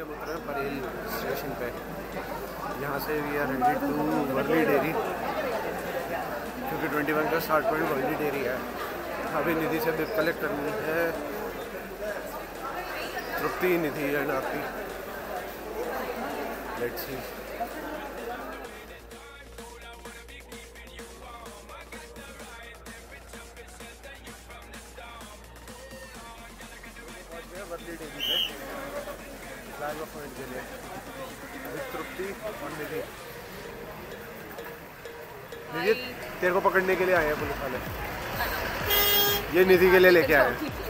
अभी हम उतर हैं परेल स्टेशन पे। यहाँ से we are headed to Worli dairy क्योंकि ट्वेंटी वन का स्टार्ट पॉइंट वर्ली डेरी है। अभी निधि से बिप कलेक्ट करनी है। तृप्ति निधि एंड आपकी। Let's see flag off point के लिए। अभी तृप्ति और निधि निधि तेरे को पकड़ने के लिए आए हैं पुलिस वाले। ये निधि के लिए लेके आए हैं।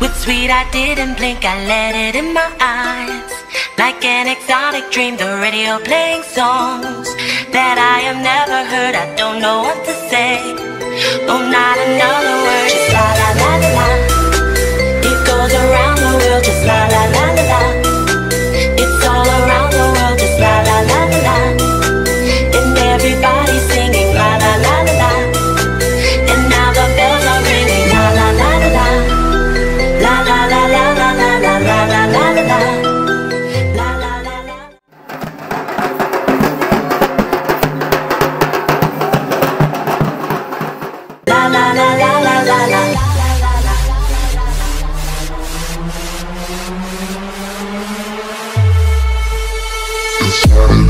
With sweet, I didn't blink, I let it in my eyes. Like an exotic dream, the radio playing songs that I have never heard. I don't know what to say. Oh, not another Everybody